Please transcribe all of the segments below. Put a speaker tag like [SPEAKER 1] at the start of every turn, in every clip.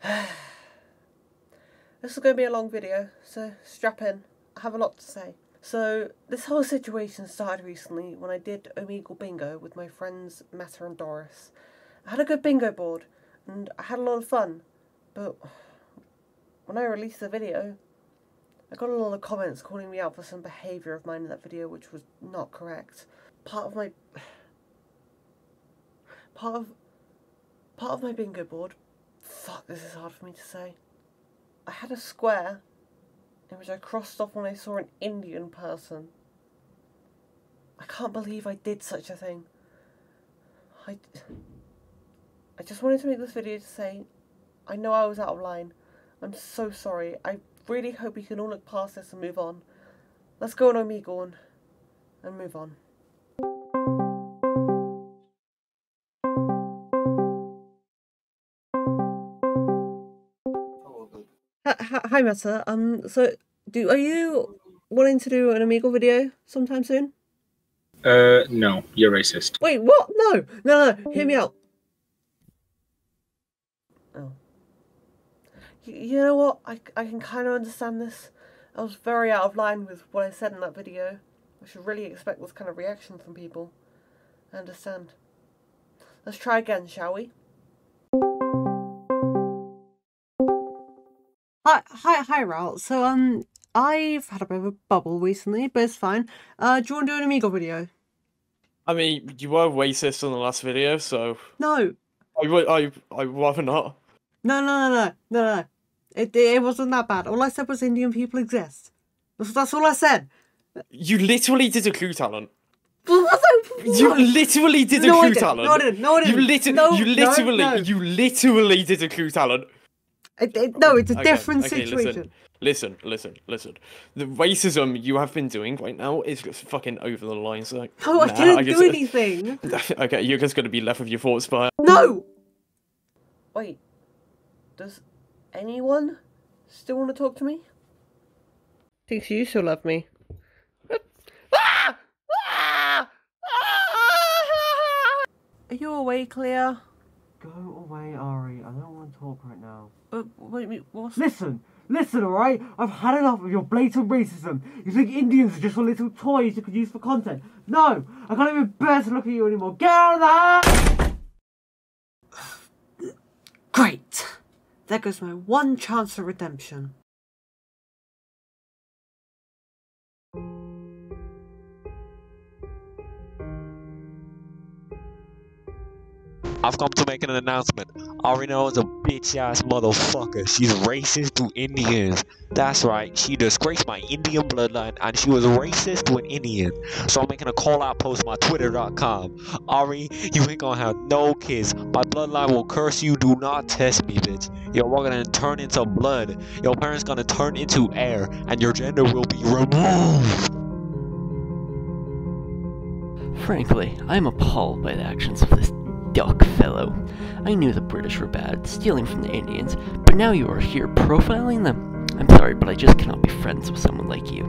[SPEAKER 1] this is going to be a long video, so strap in. I have a lot to say. So, this whole situation started recently when I did Omegle Bingo with my friends Meta and Doris. I had a good bingo board and I had a lot of fun, but when I released the video, I got a lot of comments calling me out for some behaviour of mine in that video which was not correct. Part of my part of part of my bingo board fuck this is hard for me to say. I had a square in which I crossed off when I saw an Indian person. I can't believe I did such a thing. I, I just wanted to make this video to say I know I was out of line. I'm so sorry. I really hope we can all look past this and move on. Let's go on Omegle and move on. Hi, Meta. Um, so do are you wanting to do an Omegle video sometime soon?
[SPEAKER 2] Uh, no, you're racist.
[SPEAKER 1] Wait, what? No, no, no. Hear me out. Oh. You, you know what? I, I can kind of understand this. I was very out of line with what I said in that video. I should really expect this kind of reaction from people. I understand. Let's try again, shall we? Hi, hi, hi, Raul. So, um, I've had a bit of a bubble recently, but it's fine. Uh, do you want to do an Omegle video?
[SPEAKER 3] I mean, you were racist in the last video, so
[SPEAKER 1] No,
[SPEAKER 3] I would, I, I rather not.
[SPEAKER 1] no, no, no, no, no, no. It, it wasn't that bad. All I said was Indian people exist. That's, that's all I said.
[SPEAKER 3] You literally did a clue talent. You literally did a
[SPEAKER 1] No,
[SPEAKER 3] clue talent.
[SPEAKER 1] No, I didn't. No, I didn't.
[SPEAKER 3] liter-
[SPEAKER 1] No,
[SPEAKER 3] you
[SPEAKER 1] no,
[SPEAKER 3] literally,
[SPEAKER 1] no.
[SPEAKER 3] you literally did a clue talent.
[SPEAKER 1] It- it- no, it's a
[SPEAKER 3] Okay,
[SPEAKER 1] different
[SPEAKER 3] okay,
[SPEAKER 1] situation.
[SPEAKER 3] Listen, listen, listen, listen. The racism you have been doing right now is just fucking over the line. So
[SPEAKER 1] No, I
[SPEAKER 3] nah,
[SPEAKER 1] didn't
[SPEAKER 3] guess-
[SPEAKER 1] do anything.
[SPEAKER 3] okay, you're just gonna be left with your thoughts, but
[SPEAKER 1] No. Wait. Does anyone still want to talk to me? Thinks you still love me. Are you awake, Leah?
[SPEAKER 4] Go away, Ari. I don't want to talk right now.
[SPEAKER 1] But wait, wait, what's...
[SPEAKER 4] Listen, listen, alright? I've had enough of your blatant racism. You think Indians are just little toys you could use for content? No! I can't even bear to look at you anymore. Get out of there!
[SPEAKER 1] Great! There goes my one chance for redemption.
[SPEAKER 5] I've come to make an announcement. Arino is a bitch ass motherfucker. She's racist to Indians. That's right, she disgraced my Indian bloodline and she was racist to an Indian. So I'm making a call out post on my twitter.com. Ari, you ain't gonna have no kids. My bloodline will curse you. Do not test me, bitch. You're gonna turn into blood. Your parents gonna turn into air and your gender will be removed.
[SPEAKER 6] Frankly, I'm appalled by the actions of this duck fellow. I knew the British were bad, stealing from the Indians, but now you are here profiling them. I'm sorry, but I just cannot be friends with someone like you.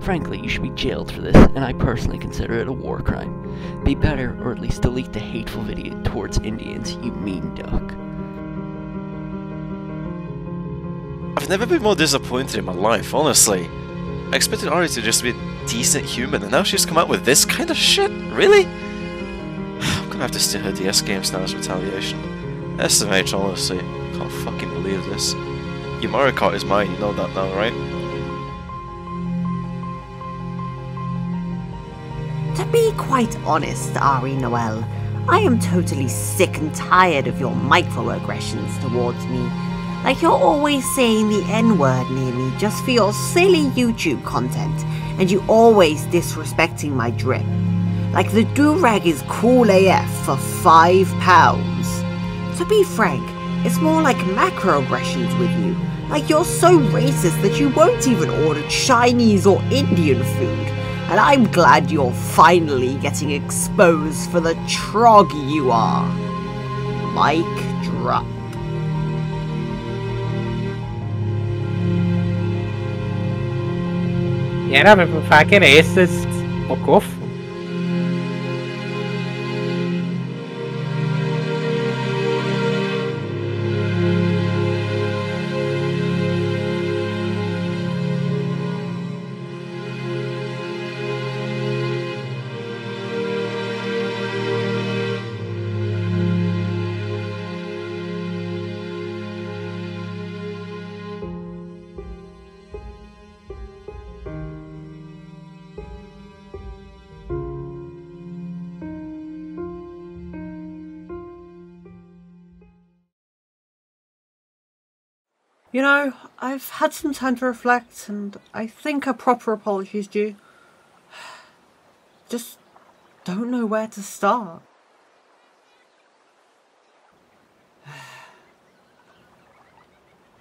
[SPEAKER 6] Frankly, you should be jailed for this, and I personally consider it a war crime. Be better, or at least delete the hateful video towards Indians, you mean duck.
[SPEAKER 7] I've never been more disappointed in my life, honestly. I expected Ari to just be a decent human, and now she's come out with this kind of shit? Really? Gonna have to steal her DS games now retaliation. SMH, honestly. Can't fucking believe this. Your Mario Kart is mine, you know that now, right?
[SPEAKER 8] To be quite honest, Ari Noel, I am totally sick and tired of your microaggressions towards me. Like you're always saying the N word near me just for your silly YouTube content, and you always disrespecting my drip. Like the do-rag is cool AF for five pounds. To be frank, it's more like macroaggressions with you. Like you're so racist that you won't even order Chinese or Indian food. And I'm glad you're finally getting exposed for the trog you are. Mic drop.
[SPEAKER 9] Tjena, men för fucking racist. Fuck off.
[SPEAKER 1] You know, I've had some time to reflect, and I think a proper apology is due. Just don't know where to start.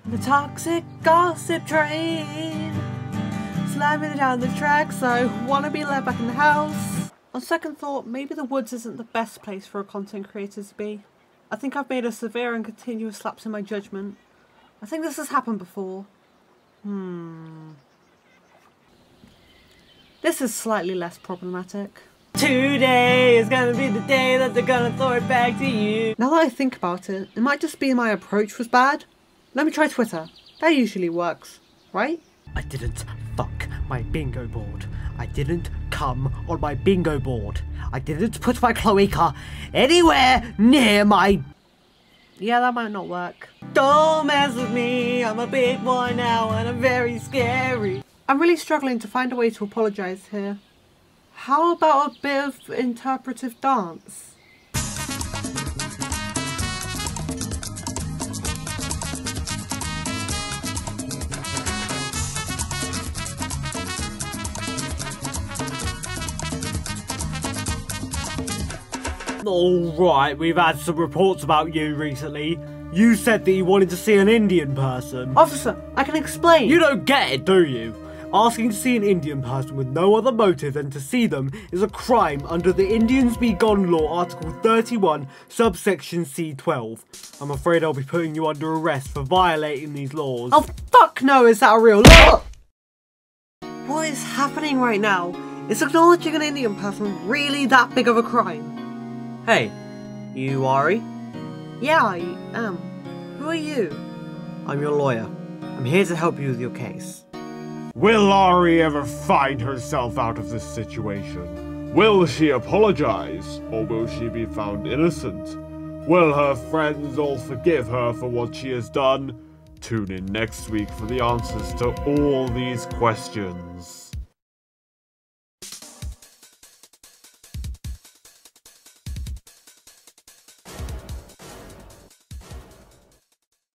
[SPEAKER 1] The toxic gossip train slamming down the tracks. I want to be let back in the house. On second thought, maybe the woods isn't the best place for a content creator to be. I think I've made a severe and continuous lapse in my judgment. I think this has happened before. Hmm. This is slightly less problematic. Today is gonna be the day that they're gonna throw it back to you. Now that I think about it, it might just be my approach was bad. Let me try Twitter. That usually works, right?
[SPEAKER 4] I didn't fuck my bingo board. I didn't come on my bingo board. I didn't put my cloaca anywhere near my.
[SPEAKER 1] Yeah, that might not work. Don't mess with me, I'm a big boy now and I'm very scary. I'm really struggling to find a way to apologise here. How about a bit of interpretive dance?
[SPEAKER 4] Alright, we've had some reports about you recently. You said that you wanted to see an Indian person.
[SPEAKER 1] Officer, I can explain.
[SPEAKER 4] You don't get it, do you? Asking to see an Indian person with no other motive than to see them is a crime under the Indians Be Gone Law, Article 31, subsection C12. I'm afraid I'll be putting you under arrest for violating these laws.
[SPEAKER 1] Oh fuck no, is that a real law? What is happening right now? Is acknowledging an Indian person really that big of a crime?
[SPEAKER 4] Hey, you Ari?
[SPEAKER 1] Yeah, I am. Who are you?
[SPEAKER 4] I'm your lawyer. I'm here to help you with your case.
[SPEAKER 10] Will Ari ever find herself out of this situation? Will she apologize, or will she be found innocent? Will her friends all forgive her for what she has done? Tune in next week for the answers to all these questions.